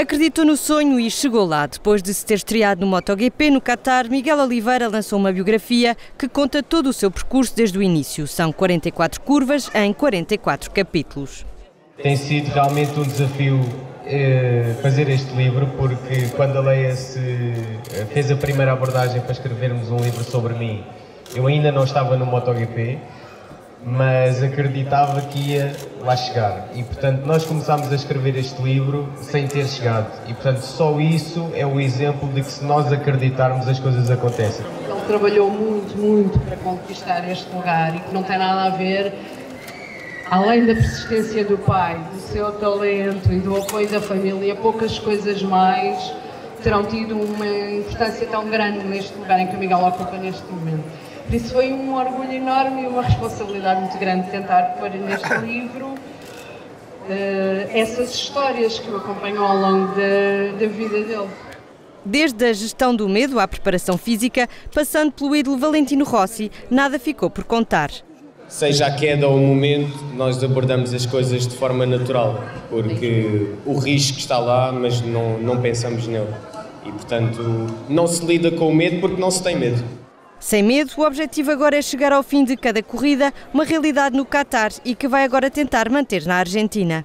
Acreditou no sonho e chegou lá. Depois de se ter estreado no MotoGP no Qatar, Miguel Oliveira lançou uma biografia que conta todo o seu percurso desde o início. São 44 curvas em 44 capítulos. Tem sido realmente um desafio eh, fazer este livro, porque quando a Leia se eh, fez a primeira abordagem para escrevermos um livro sobre mim, eu ainda não estava no MotoGP mas acreditava que ia lá chegar. E portanto, nós começámos a escrever este livro sem ter chegado. E portanto, só isso é o exemplo de que se nós acreditarmos, as coisas acontecem. Ele trabalhou muito, muito para conquistar este lugar e que não tem nada a ver, além da persistência do pai, do seu talento e do apoio da família, poucas coisas mais terão tido uma importância tão grande neste lugar em que o Miguel ocupa neste momento. Por isso foi um orgulho enorme e uma responsabilidade muito grande tentar pôr neste livro uh, essas histórias que o acompanham ao longo da, da vida dele. Desde a gestão do medo à preparação física, passando pelo ídolo Valentino Rossi, nada ficou por contar. Seja a queda ou o momento, nós abordamos as coisas de forma natural, porque o risco está lá, mas não, não pensamos nele. E, portanto, não se lida com o medo porque não se tem medo. Sem medo, o objetivo agora é chegar ao fim de cada corrida, uma realidade no Qatar e que vai agora tentar manter na Argentina.